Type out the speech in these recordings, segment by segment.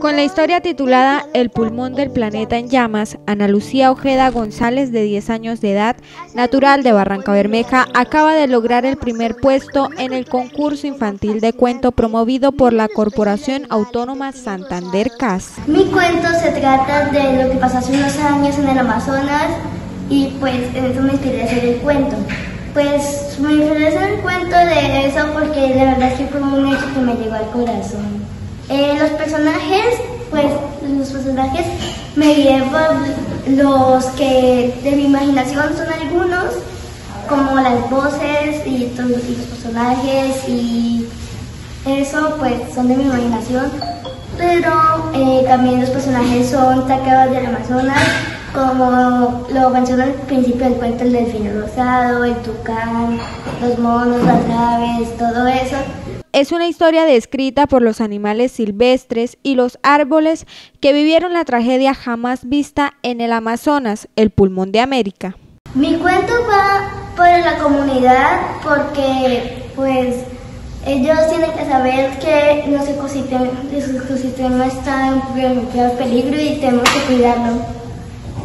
Con la historia titulada El pulmón del planeta en llamas, Ana Lucía Ojeda González, de 10 años de edad, natural de Barranca Bermeja, acaba de lograr el primer puesto en el concurso infantil de cuento promovido por la Corporación Autónoma Santander CAS. Mi cuento se trata de lo que pasó hace unos años en el Amazonas y pues en eso me inspiré a hacer el cuento. Pues me inspiré a hacer el cuento de eso porque la verdad es que fue un hecho que me llegó al corazón. Eh, los personajes, pues los personajes me llevan los que de mi imaginación son algunos, como las voces y, todos los personajes y eso pues son de mi imaginación, pero eh, también los personajes son sacados del Amazonas, como lo menciona al principio del cuento, el delfín rosado, el tucán, los monos, las aves, todo eso. Es una historia descrita por los animales silvestres y los árboles que vivieron la tragedia jamás vista en el Amazonas, el pulmón de América. Mi cuento va por la comunidad porque pues ellos tienen que saber que nuestro ecosistema, está en peligro y tenemos que cuidarlo.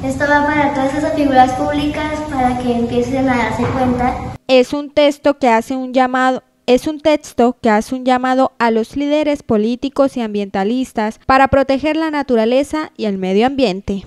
Esto va para todas esas figuras públicas para que empiecen a darse cuenta. Es un texto que hace un llamado es un texto que hace un llamado a los líderes políticos y ambientalistas para proteger la naturaleza y el medio ambiente.